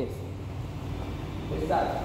Yes. Let's start.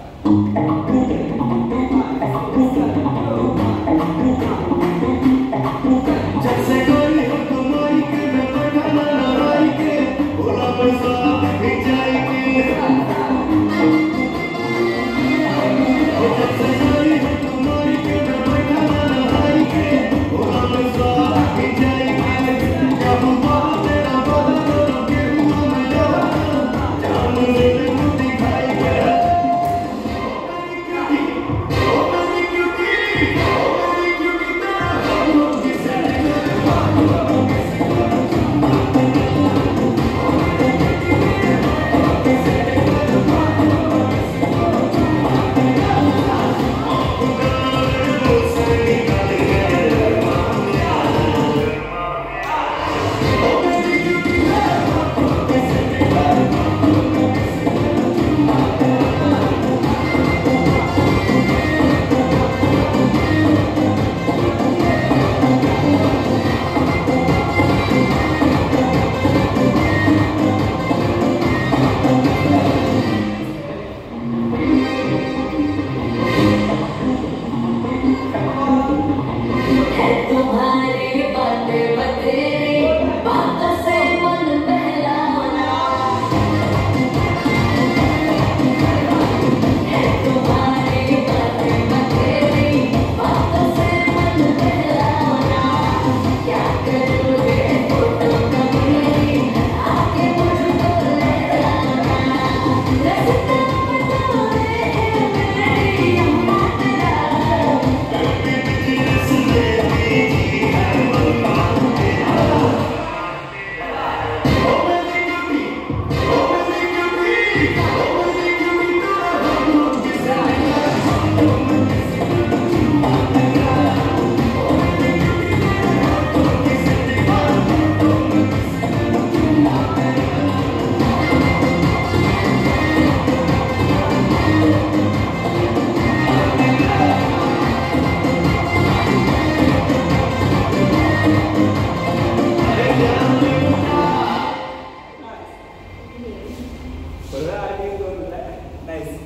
Nice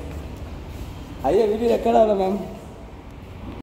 అయ్యే video ఎక్కడ మ్యామ్